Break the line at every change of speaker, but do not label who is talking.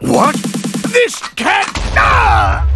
What? This cat? Ah!